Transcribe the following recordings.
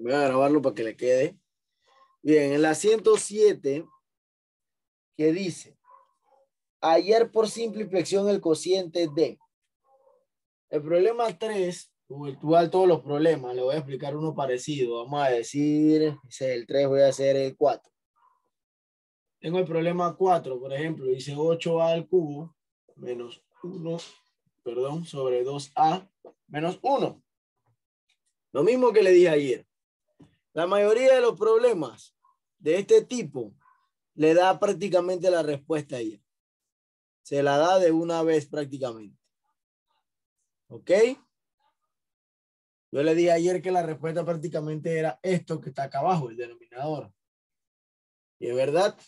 Voy a grabarlo para que le quede. Bien, en la 107, que dice, ayer por simple inflexión el cociente de. El problema 3, igual todos los problemas, le voy a explicar uno parecido. Vamos a decir, ese es el 3, voy a hacer el 4. Tengo el problema 4, por ejemplo, dice 8a al cubo menos 1, perdón, sobre 2a menos 1. Lo mismo que le dije ayer. La mayoría de los problemas de este tipo le da prácticamente la respuesta ayer. Se la da de una vez prácticamente. ¿Ok? Yo le dije ayer que la respuesta prácticamente era esto que está acá abajo, el denominador. Y es verdad,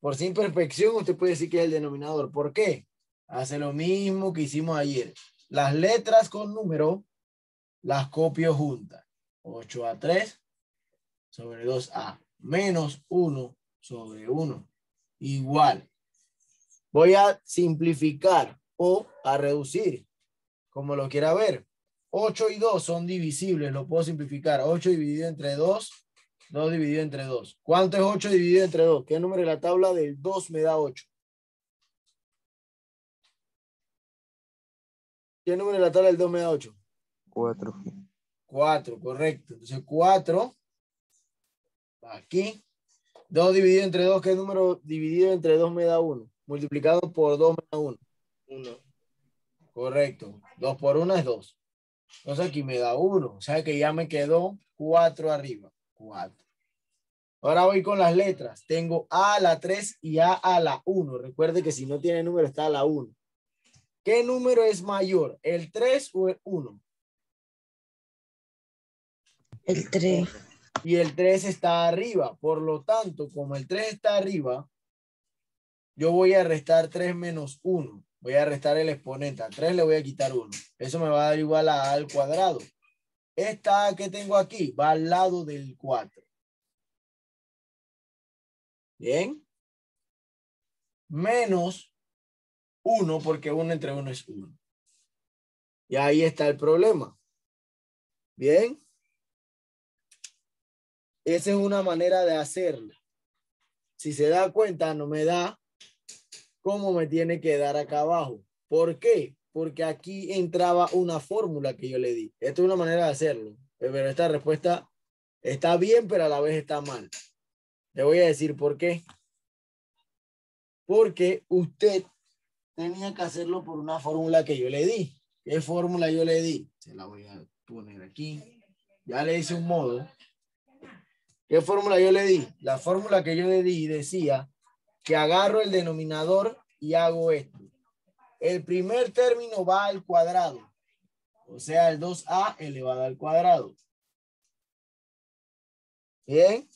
por sin perfección usted puede decir que es el denominador. ¿Por qué? Hace lo mismo que hicimos ayer. Las letras con número las copio juntas. 8 a 3 sobre 2a menos 1 sobre 1 igual. Voy a simplificar o a reducir, como lo quiera ver. 8 y 2 son divisibles, lo puedo simplificar. 8 dividido entre 2 2 dividido entre 2. ¿Cuánto es 8 dividido entre 2? ¿Qué número de la tabla del 2 me da 8? ¿Qué número de la tabla del 2 me da 8? 4. 4, correcto. Entonces 4, aquí. 2 dividido entre 2, ¿qué número dividido entre 2 me da 1? Multiplicado por 2 me da 1. 1. Correcto. 2 por 1 es 2. Entonces aquí me da 1. O sea que ya me quedó 4 arriba. 4. Ahora voy con las letras. Tengo A a la 3 y A a la 1. Recuerde que si no tiene número está a la 1. ¿Qué número es mayor? ¿El 3 o el 1? El 3. Y el 3 está arriba. Por lo tanto, como el 3 está arriba, yo voy a restar 3 menos 1. Voy a restar el exponente. A 3 le voy a quitar 1. Eso me va a dar igual a A al cuadrado. Esta que tengo aquí va al lado del 4. Bien. Menos 1 porque 1 entre 1 es 1. Y ahí está el problema. Bien. Esa es una manera de hacerlo. Si se da cuenta, no me da cómo me tiene que dar acá abajo. ¿Por qué? porque aquí entraba una fórmula que yo le di. Esta es una manera de hacerlo, pero esta respuesta está bien, pero a la vez está mal. Le voy a decir por qué. Porque usted tenía que hacerlo por una fórmula que yo le di. ¿Qué fórmula yo le di? Se la voy a poner aquí. Ya le hice un modo. ¿Qué fórmula yo le di? La fórmula que yo le di decía que agarro el denominador y hago esto el primer término va al cuadrado. O sea, el 2a elevado al cuadrado. Bien.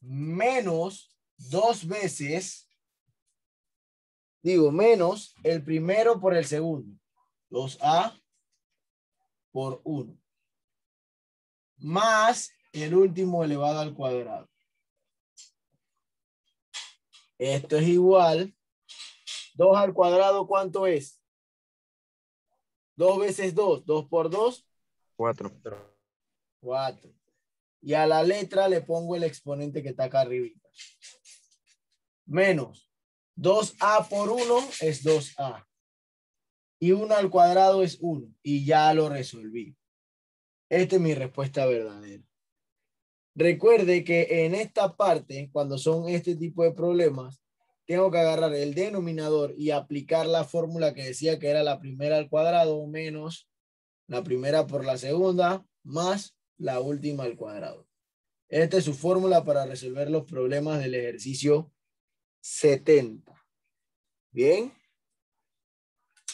Menos dos veces, digo, menos el primero por el segundo. 2a por 1. Más el último elevado al cuadrado. Esto es igual 2 al cuadrado, ¿cuánto es? 2 veces 2. 2 por 2. 4. 4. Y a la letra le pongo el exponente que está acá arriba. Menos 2a por 1 es 2a. Y 1 al cuadrado es 1. Y ya lo resolví. Esta es mi respuesta verdadera. Recuerde que en esta parte, cuando son este tipo de problemas, tengo que agarrar el denominador y aplicar la fórmula que decía que era la primera al cuadrado menos la primera por la segunda más la última al cuadrado. Esta es su fórmula para resolver los problemas del ejercicio 70. Bien.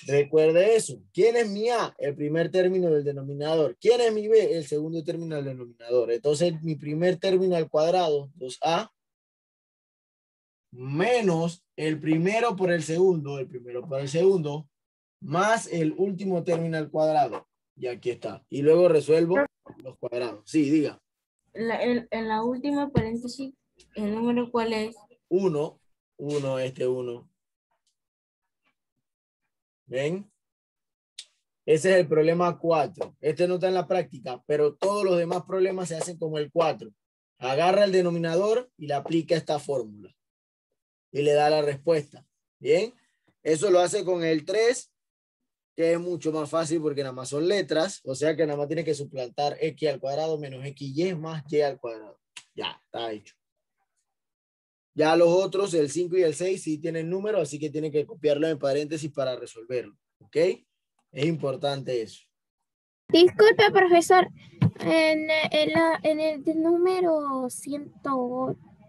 Recuerde eso. ¿Quién es mi A? El primer término del denominador. ¿Quién es mi B? El segundo término del denominador. Entonces, mi primer término al cuadrado, 2A, menos el primero por el segundo, el primero por el segundo, más el último término al cuadrado. Y aquí está. Y luego resuelvo los cuadrados. Sí, diga. en la última paréntesis, ¿el número cuál es? Uno. Uno, este uno. ¿Ven? Ese es el problema 4. Este no está en la práctica, pero todos los demás problemas se hacen como el 4. Agarra el denominador y le aplica esta fórmula. Y le da la respuesta. Bien. Eso lo hace con el 3, que es mucho más fácil porque nada más son letras. O sea que nada más tiene que suplantar x al cuadrado menos xy más y al cuadrado. Ya, está hecho. Ya los otros, el 5 y el 6, sí tienen número, así que tiene que copiarlo en paréntesis para resolverlo. ¿Ok? Es importante eso. Disculpe, profesor. En, en, el número 100,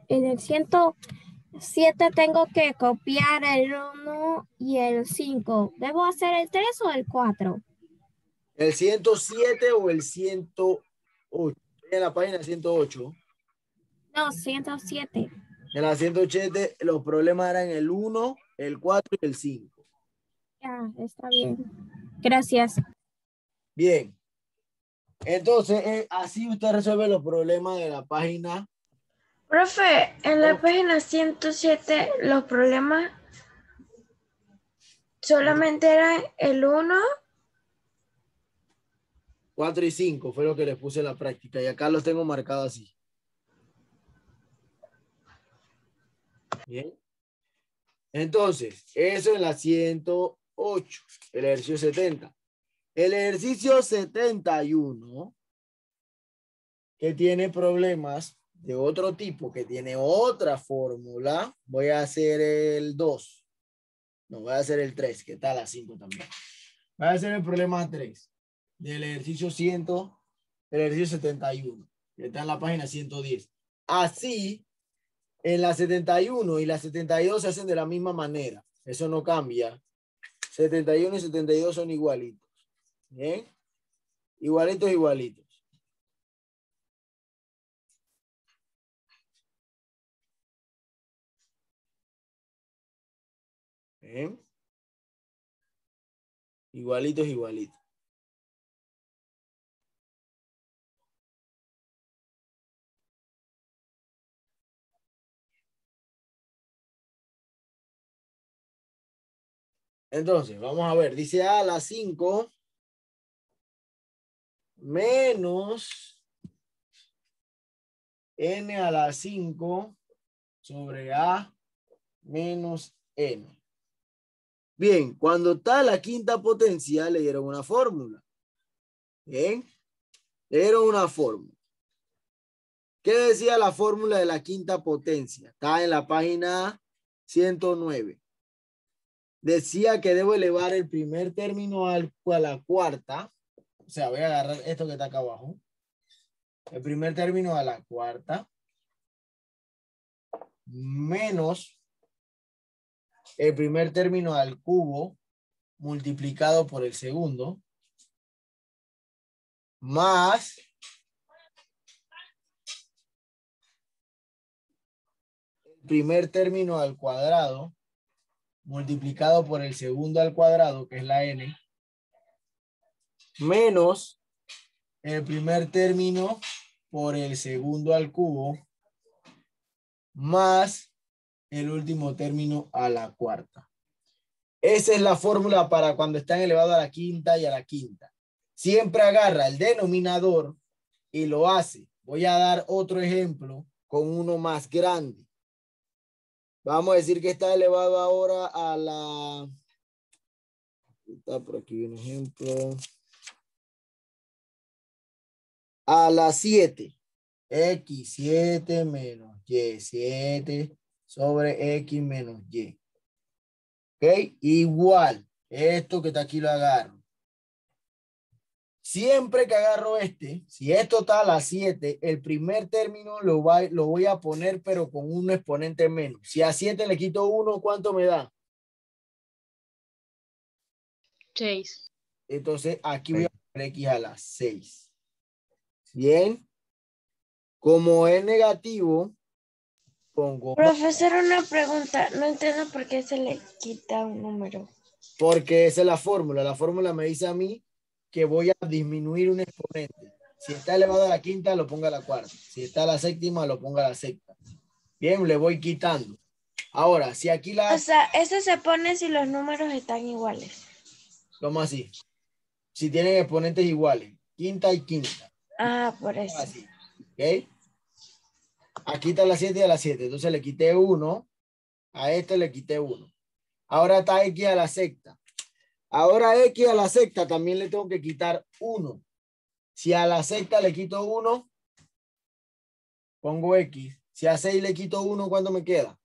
en el 107 tengo que copiar el 1 y el 5. ¿Debo hacer el 3 o el 4? ¿El 107 o el 108? En la página 108. No, 107. En la 107 los problemas eran el 1, el 4 y el 5. Ya, está bien. Gracias. Bien. Entonces, eh, así usted resuelve los problemas de la página. Profe, en la página 107 los problemas solamente eran el 1. 4 y 5 fue lo que les puse en la práctica y acá los tengo marcados así. Bien. Entonces, eso en la 108, el ejercicio 70. El ejercicio 71, que tiene problemas de otro tipo, que tiene otra fórmula, voy a hacer el 2. No, voy a hacer el 3, que está la 5 también. Voy a hacer el problema 3 del ejercicio 100, el ejercicio 71, que está en la página 110. Así, en la 71 y la 72 se hacen de la misma manera. Eso no cambia. 71 y 72 son igualitos. ¿Bien? Igualitos, igualitos. ¿Bien? Igualitos, igualitos. Entonces, vamos a ver, dice A la 5 menos n a la 5 sobre A menos n. Bien, cuando está la quinta potencia, le dieron una fórmula. Bien, le dieron una fórmula. ¿Qué decía la fórmula de la quinta potencia? Está en la página 109 decía que debo elevar el primer término al, a la cuarta. O sea, voy a agarrar esto que está acá abajo. El primer término a la cuarta. Menos el primer término al cubo multiplicado por el segundo. Más el primer término al cuadrado multiplicado por el segundo al cuadrado, que es la n, menos el primer término por el segundo al cubo, más el último término a la cuarta. Esa es la fórmula para cuando están elevado a la quinta y a la quinta. Siempre agarra el denominador y lo hace. Voy a dar otro ejemplo con uno más grande. Vamos a decir que está elevado ahora a la... Está por aquí un ejemplo. A la 7. X7 menos Y7 sobre X menos Y. ¿Ok? Igual. Esto que está aquí lo agarro. Siempre que agarro este, si esto está a las 7, el primer término lo, lo voy a poner, pero con un exponente menos. Si a 7 le quito 1, ¿cuánto me da? 6. Entonces, aquí voy a poner X a las 6. Bien. Como es negativo, pongo... Profesor, una pregunta. No entiendo por qué se le quita un número. Porque esa es la fórmula. La fórmula me dice a mí que voy a disminuir un exponente. Si está elevado a la quinta, lo ponga a la cuarta. Si está a la séptima, lo ponga a la sexta. Bien, le voy quitando. Ahora, si aquí la... O sea, eso se pone si los números están iguales. ¿Cómo así? si tienen exponentes iguales. Quinta y quinta. Ah, por eso. Así. ¿Ok? Aquí está la 7 y a la 7. Entonces le quité 1. A este le quité 1. Ahora está X a la sexta. Ahora X a la sexta también le tengo que quitar 1. Si a la sexta le quito 1, pongo X. Si a 6 le quito 1, ¿cuánto me queda?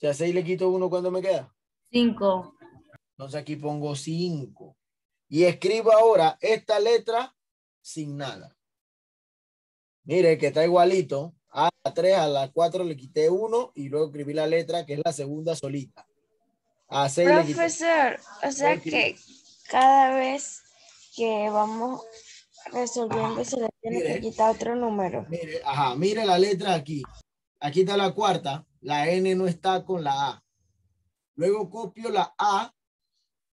Si a 6 le quito 1, ¿cuánto me queda? 5. Entonces aquí pongo 5. Y escribo ahora esta letra sin nada. Mire que está igualito. A la 3, a la 4 le quité 1 y luego escribí la letra que es la segunda solita. A 6 le quité. Profesor, o sea que cada vez que vamos resolviendo se le tiene Mire. que quitar otro número. Mire, ajá, mire la letra aquí. Aquí está la cuarta. La N no está con la A. Luego copio la A,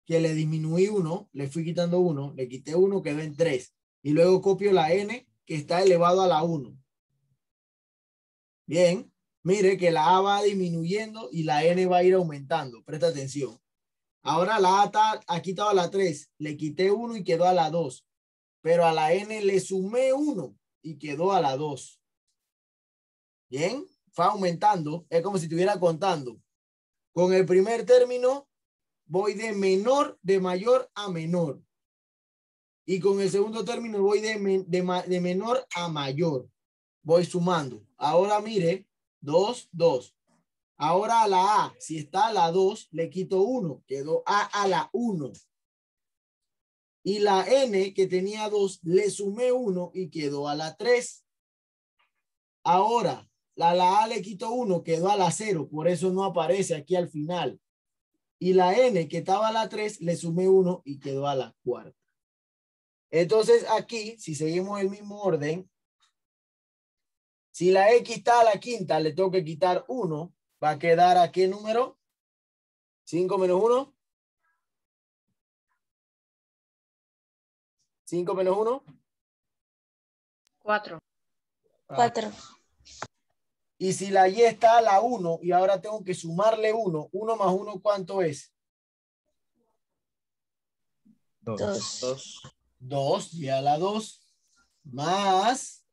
que le disminuí uno, le fui quitando uno, le quité uno, quedó en tres. Y luego copio la N, que está elevado a la 1. Bien, mire que la A va disminuyendo y la N va a ir aumentando. Presta atención. Ahora la A está, aquí estaba la 3, le quité uno y quedó a la 2. Pero a la N le sumé uno y quedó a la 2. Bien, fue aumentando. Es como si estuviera contando. Con el primer término voy de menor, de mayor a menor. Y con el segundo término voy de, de, de menor a mayor. Voy sumando. Ahora mire, 2, 2. Ahora a la A, si está a la 2, le quito 1. Quedó A a la 1. Y la N que tenía 2, le sumé 1 y quedó a la 3. Ahora, la, la A le quito 1, quedó a la 0. Por eso no aparece aquí al final. Y la N que estaba a la 3, le sumé 1 y quedó a la cuarta. Entonces aquí, si seguimos el mismo orden, si la X está a la quinta, le tengo que quitar 1. Va a quedar a qué número? 5 menos 1. 5 menos 1. 4. Cuatro. Y si la Y está a la 1 y ahora tengo que sumarle 1, 1 más 1, ¿cuánto es? Dos. Dos. 2, y a la 2, más.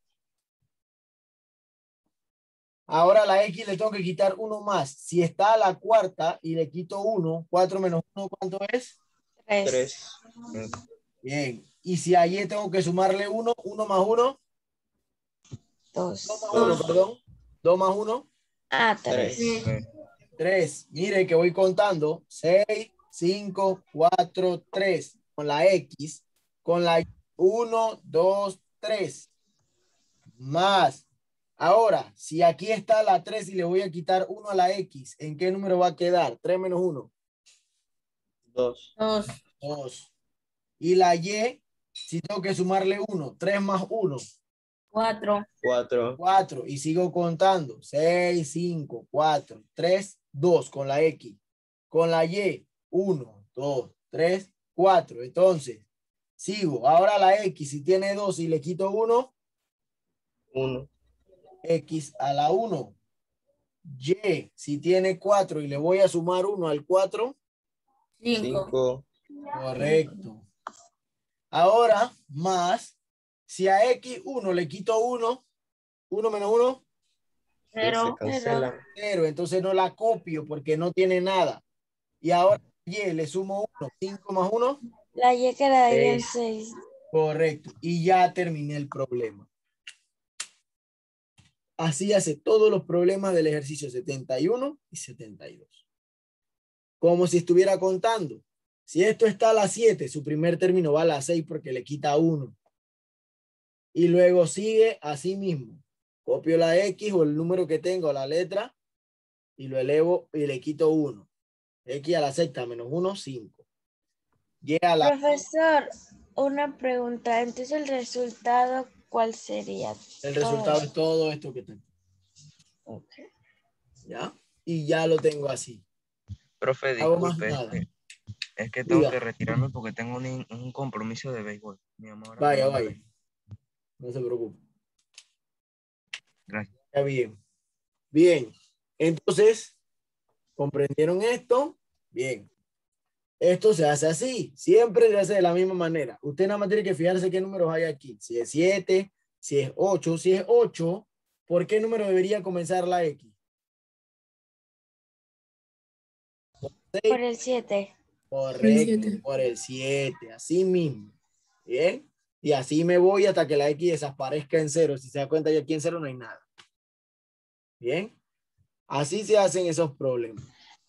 Ahora la X le tengo que quitar 1 más. Si está a la cuarta y le quito 1, 4 menos 1, ¿cuánto es? Tres. Tres. Bien. Y si a Y tengo que sumarle 1, 1 más 1, Dos. 2 más 1, perdón. 2 más 1, Ah, tres. Tres. 3. Mire que voy contando. 6, 5, 4, 3. Con la X. Con la 1, 2, 3. Más. Ahora, si aquí está la 3 y le voy a quitar 1 a la X, ¿en qué número va a quedar? 3 menos 1. Dos. 2. 2. Y la Y, si tengo que sumarle 1, 3 más 1, 4. Cuatro. 4. Y sigo contando. 6, 5, 4, 3, 2 con la X. Con la Y, 1, 2, 3, 4. Entonces, sigo. Ahora la X, si tiene 2 y le quito 1, Uno. X a la 1. Y, si tiene 4 y le voy a sumar 1 al 4, 5. Cinco. correcto. Ahora, más, si a X1 le quito 1, 1 menos 1, Se 0. cancelan. 0. Entonces no la copio porque no tiene nada. Y ahora Y le sumo 1, 5 más 1, La Y quedaría en Seis. seis. correcto. Y ya terminé el problema. Así hace todos los problemas del ejercicio 71 y 72. Como si estuviera contando. Si esto está a la 7, su primer término va a la 6 porque le quita 1. Y luego sigue así mismo. Copio la X o el número que tengo, la letra, y lo elevo y le quito 1. X a la sexta menos 1, 5. Y a la Profesor, una pregunta. Entonces, el resultado, ¿cuál sería? El resultado es todo esto que tengo. Ok. ¿Ya? Y ya lo tengo así. Profe, Hago más disculpe, es nada. que, es que tengo Diga. que retirarme porque tengo un, un compromiso de béisbol. Mi amor. Vaya, vaya. No se preocupe. Gracias. Está bien. Bien. Entonces, ¿comprendieron esto? Bien. Esto se hace así, siempre se hace de la misma manera. Usted nada más tiene que fijarse qué números hay aquí. Si es 7, si es 8, si es 8, ¿por qué número debería comenzar la X? Por el 7. Correcto, siete. por el 7, así mismo. Bien, y así me voy hasta que la X desaparezca en cero. Si se da cuenta, ya aquí en cero no hay nada. Bien, así se hacen esos problemas.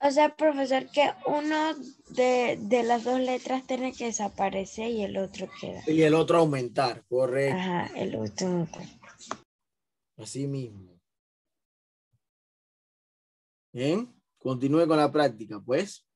O sea, profesor, que uno de, de las dos letras tiene que desaparecer y el otro queda. Y el otro aumentar, correcto, Ajá, el último. así mismo. Bien, continúe con la práctica, pues.